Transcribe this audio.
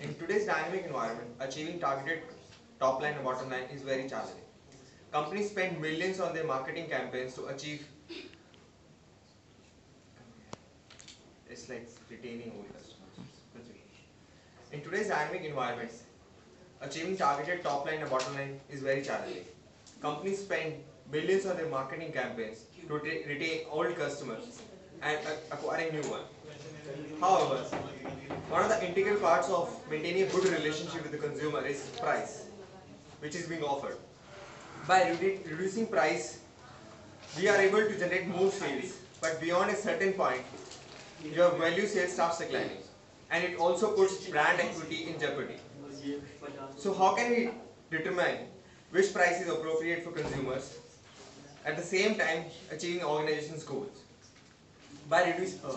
In today's dynamic environment, achieving targeted top line and bottom line is very challenging. Companies spend millions on their marketing campaigns to achieve. It's like retaining old customers. In today's dynamic environment, achieving targeted top line and bottom line is very challenging. Companies spend millions on their marketing campaigns to retain old customers and acquiring new ones. However, one of the integral parts of maintaining a good relationship with the consumer is price, which is being offered. By redu- reducing price, we are able to generate more sales, but beyond a certain point, your value sales starts declining, and it also puts brand equity in jeopardy. So, how can we determine which price is appropriate for consumers at the same time achieving organization's goals? By reducing. Uh,